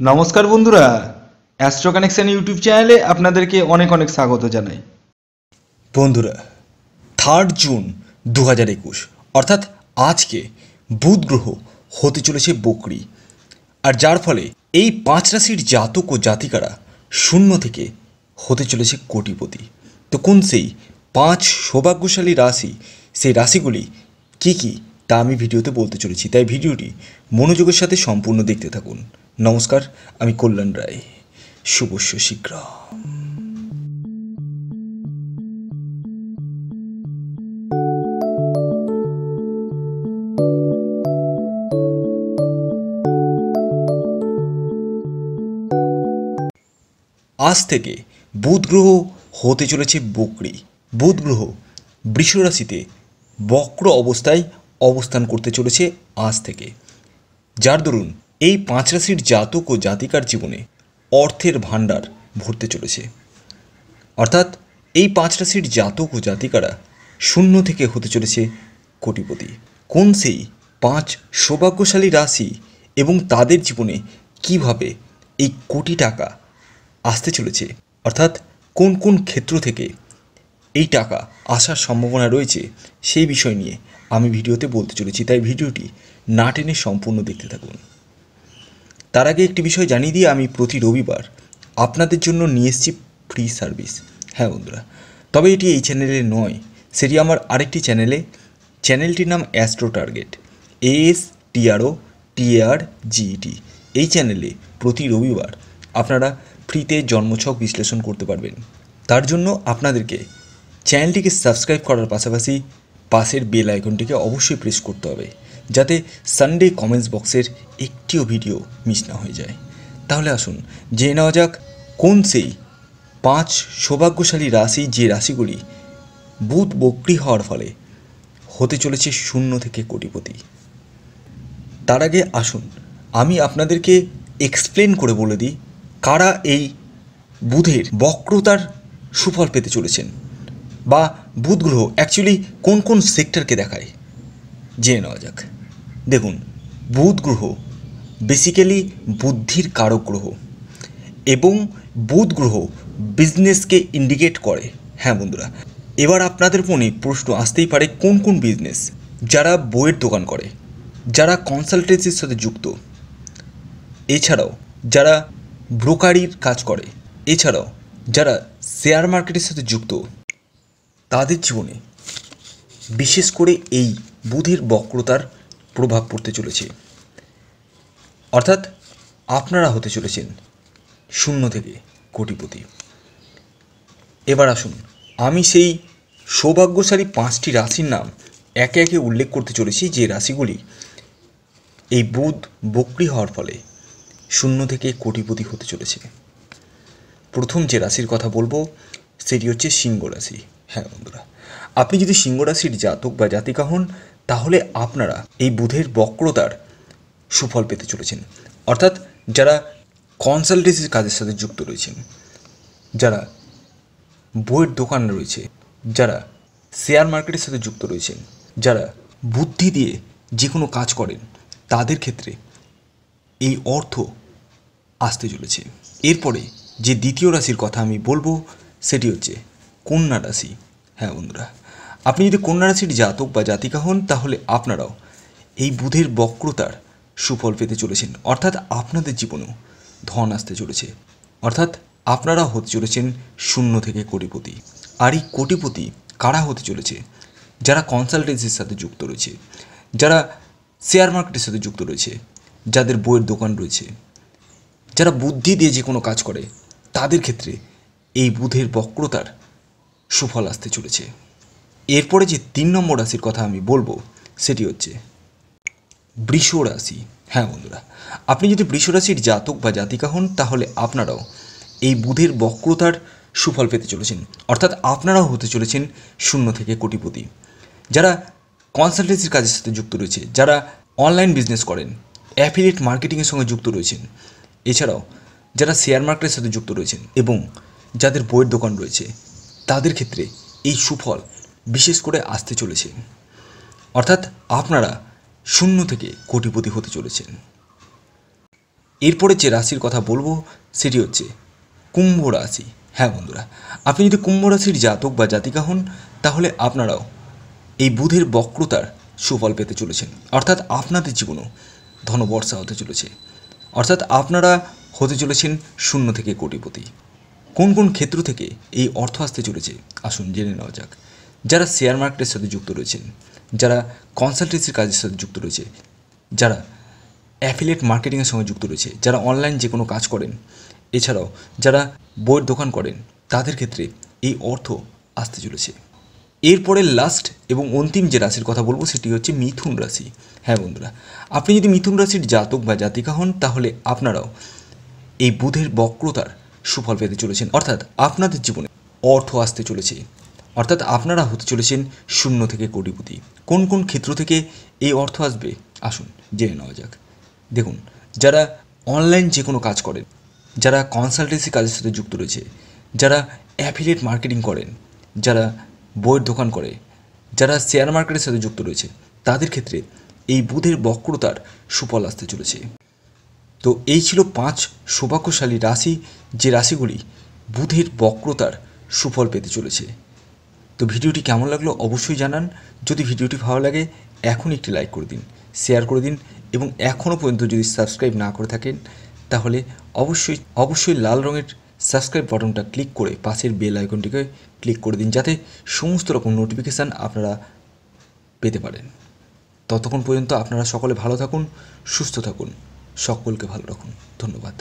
নমস্কার বন্ধুরা astro connection YouTube চ্যানেলে আপনাদেরকে অনেক অনেক স্বাগত জানাই। বন্ধুরা থার্ড জুন দু হাজার একুশ, অর্থাৎ আজকে বুধ গ্রহ হতে চলেছে বকরি। আর যার ফলে এই পাঁচ রাশির জাতক ও জাতিকারা শূন্য থেকে হতে চলেছে কোটিপতি। তো কোন সেই পাঁচ সৌভাগ্যশালী রাশি, সেই রাশিগুলি কি কি তা আমি ভিডিওতে বলতে চলেছি। তাই ভিডিওটি মনোযোগের সাথে সম্পূর্ণ দেখতে থাকুন। নমস্কার, আমি কল্যাণ রায়। শুভস্য শীঘ্র আজ থেকে বুধ গ্রহ হতে চলেছে বকরি। বুধ গ্রহ বৃষরাশিতে বক্র অবস্থায় অবস্থান করতে চলেছে আজ থেকে। যার দরুন এই পাঁচ রাশির জাতক ও জাতিকার জীবনে অর্থের ভাণ্ডার ভরতে চলেছে। অর্থাৎ এই পাঁচ রাশির জাতক ও জাতিকারা শূন্য থেকে হতে চলেছে কোটিপতি। কোন সেই পাঁচ সৌভাগ্যশালী রাশি এবং তাদের জীবনে কীভাবে এই কোটি টাকা আসতে চলেছে? অর্থাৎ কোন কোন ক্ষেত্র থেকে এই টাকা আসার সম্ভাবনা রয়েছে সেই বিষয় নিয়ে আমি ভিডিওতে বলতে চলেছি, তাই ভিডিওটি না টেনে সম্পূর্ণ দেখতে থাকুন। তার আগে একটি বিষয় জানিয়ে দিয়ে আমি প্রতি রবিবার আপনাদের জন্য নিয়ে এসেছি ফ্রি সার্ভিস হ্যাঁ বন্ধুরা, তবে এটি এই চ্যানেলে নয়, সেটি আমার আরেকটি চ্যানেলে চ্যানেলটির নাম astro target A S T R O T A R G E T এই চ্যানেলে প্রতি রবিবার আপনারা ফ্রিতে জন্মছক বিশ্লেষণ করতে পারবেন। তার জন্য আপনাদেরকে চ্যানেলটিকে সাবস্ক্রাইব করার পাশাপাশি পাশের বেল আইকনটিকে অবশ্যই প্রেস করতে হবে। যাতে সানডে কমেন্টস বক্সের একটিও ভিডিও মিস না হয়ে যায়। তাহলে আসুন, জেনে নেওয়া যাক কোন সেই পাঁচ সৌভাগ্যশালী রাশি যে রাশিগুলি বুধ বক্রি হওয়ার ফলে হতে চলেছে শূন্য থেকে কোটিপতি। তার আগে আসুন, আমি আপনাদেরকে এক্সপ্লেন করে বলে দিই কারা এই বুধের বক্রতার সুফল পেতে চলেছেন বা বুধ গ্রহ অ্যাকচুয়ালি কোন কোন সেক্টরকে দেখায়। জেনে নেওয়া যাক। দেখুন, বুধ গ্রহ বেসিক্যালি বুদ্ধির কারক গ্রহ এবং বুধ গ্রহ বিজনেসকে ইন্ডিকেট করে। হ্যাঁ বন্ধুরা, এবার আপনাদের মনে প্রশ্ন আসতেই পারে, কোন কোন বিজনেস যারা বইয়ের দোকান করে, যারা কনসালটেন্সির সাথে যুক্ত। এছাড়াও যারা ব্রোকারির কাজ করে, এছাড়াও যারা শেয়ার মার্কেটের সাথে যুক্ত, তাদের জীবনে বিশেষ করে এই বুধের বক্রতার প্রভাব পড়তে চলেছে। অর্থাৎ আপনারা হতে চলেছেন শূন্য থেকে কোটিপতি। এবার আসুন, আমি সেই সৌভাগ্যশালী পাঁচটি রাশির নাম একে একে উল্লেখ করতে চলেছি যে রাশিগুলি এই বুধ বক্রি হওয়ার ফলে শূন্য থেকে কোটিপতি হতে চলেছে। প্রথম যে রাশির কথা বলব, সেটি হচ্ছে সিংহ রাশি। হ্যাঁ বন্ধুরা, আপনি যদি সিংহ রাশির জাতক বা জাতিকা হন তাহলে আপনারা এই বুধের বক্রতার সুফল পেতে চলেছেন। অর্থাৎ যারা কনসালটেন্সির কাজের সাথে যুক্ত রয়েছেন, যারা বইয়ের দোকান রয়েছে, যারা শেয়ার মার্কেটের সাথে যুক্ত রয়েছেন, যারা বুদ্ধি দিয়ে যে কোনো কাজ করেন, তাদের ক্ষেত্রে এই অর্থ আসতে চলেছে। এরপরে যে দ্বিতীয় রাশির কথা আমি বলব, সেটি হচ্ছে কন্যা রাশি। হ্যাঁ বন্ধুরা আপনি যদি কন্যা রাশির জাতক বা জাতিকা হন, তাহলে আপনারাও এই বুধের বক্রতার সুফল পেতে চলেছেন। অর্থাৎ আপনাদের জীবনেও ধন আসতে চলেছে। অর্থাৎ আপনারা হতে চলেছেন শূন্য থেকে কোটিপতি। আর এই কোটিপতি কারা হতে চলেছে? যারা কনসালটেন্সির সাথে যুক্ত রয়েছে, যারা শেয়ার মার্কেটের সাথে যুক্ত রয়েছে, যাদের বইয়ের দোকান রয়েছে, যারা বুদ্ধি দিয়ে যে কোনো কাজ করে, তাদের ক্ষেত্রে এই বুধের বক্রতার সুফল আসতে চলেছে। এরপরে যে তিন নম্বর রাশির কথা আমি বলব, সেটি হচ্ছে বৃষ রাশি। হ্যাঁ বন্ধুরা, আপনি যদি বৃষ রাশির জাতক বা জাতিকা হন, তাহলে আপনারাও এই বুধের বক্রতার সুফল পেতে চলেছেন। অর্থাৎ আপনারাও হতে চলেছেন শূন্য থেকে কোটিপতি। যারা কনসালটেন্সির কাজের সাথে যুক্ত রয়েছে, যারা অনলাইন বিজনেস করেন অ্যাফিলিয়েট মার্কেটিংয়ের সঙ্গে যুক্ত রয়েছেন, এছাড়াও যারা শেয়ার মার্কেটের সাথে যুক্ত রয়েছেন এবং যাদের বইয়ের দোকান রয়েছে, তাদের ক্ষেত্রে এই সুফল বিশেষ করে আসতে চলেছে অর্থাৎ আপনারা শূন্য থেকে কোটিপতি হতে চলেছেন। এরপরে যে রাশির কথা বলব, সেটি হচ্ছে কুম্ভ রাশি। হ্যাঁ বন্ধুরা, আপনি যদি কুম্ভ রাশির জাতক বা জাতিকা হন, তাহলে আপনারাও এই বুধের বক্রতার সুফল পেতে চলেছেন। অর্থাৎ আপনাদের জীবনেও ধনবর্ষা হতে চলেছে। অর্থাৎ আপনারা হতে চলেছেন শূন্য থেকে কোটিপতি। কোন কোন ক্ষেত্র থেকে এই অর্থ আসতে চলেছে, আসুন জেনে নেওয়া যাক। যারা শেয়ার মার্কেটের সাথে যুক্ত রয়েছেন, যারা কনসালটেন্সির কাজের সাথে যুক্ত রয়েছে, যারা অ্যাফিলিয়েট মার্কেটিংয়ের সঙ্গে যুক্ত রয়েছে, যারা অনলাইন যে কোনো কাজ করেন, এছাড়াও যারা বইয়ের দোকান করেন, তাদের ক্ষেত্রে এই অর্থ আসতে চলেছে। এরপরে লাস্ট এবং অন্তিম যে রাশির কথা বলব, সেটি হচ্ছে মিথুন রাশি। হ্যাঁ বন্ধুরা, আপনি যদি মিথুন রাশির জাতক বা জাতিকা হন, তাহলে আপনারাও এই বুধের বক্রতার সুফল পেতে চলেছেন। অর্থাৎ আপনাদের জীবনে অর্থ আসতে চলেছে। অর্থাৎ আপনারা হতে চলেছেন শূন্য থেকে কোটিপতি। কোন কোন ক্ষেত্র থেকে এই অর্থ আসবে? আসুন জেনে নেওয়া যাক। দেখুন, যারা অনলাইন যে কোনো কাজ করেন, যারা কনসালটেন্সি কাজের সাথে যুক্ত রয়েছে, যারা অ্যাফিলিয়েট মার্কেটিং করেন, যারা বইয়ের দোকান করে, যারা শেয়ার মার্কেটের সাথে যুক্ত রয়েছে, তাদের ক্ষেত্রে এই বুধের বক্রতার সুফল আসতে চলেছে। তো এই ছিল পাঁচ সৌভাগ্যশালী রাশি, যে রাশিগুলি বুধের বক্রতার সুফল পেতে চলেছে। তো ভিডিওটি কেমন লাগল অবশ্যই জানান। যদি ভিডিওটি ভালো লাগে এখন একটি লাইক করে দিন, শেয়ার করে দিন এবং এখনও পর্যন্ত যদি সাবস্ক্রাইব না করে থাকেন, তাহলে অবশ্যই অবশ্যই লাল রঙের সাবস্ক্রাইব বাটনটা ক্লিক করে পাশের বেল আইকনটিকে ক্লিক করে দিন যাতে সমস্ত রকম নোটিফিকেশান আপনারা পেতে পারেন। ততক্ষণ পর্যন্ত আপনারা সকলে ভালো থাকুন, সুস্থ থাকুন, সকলকে ভালো রাখুন। ধন্যবাদ।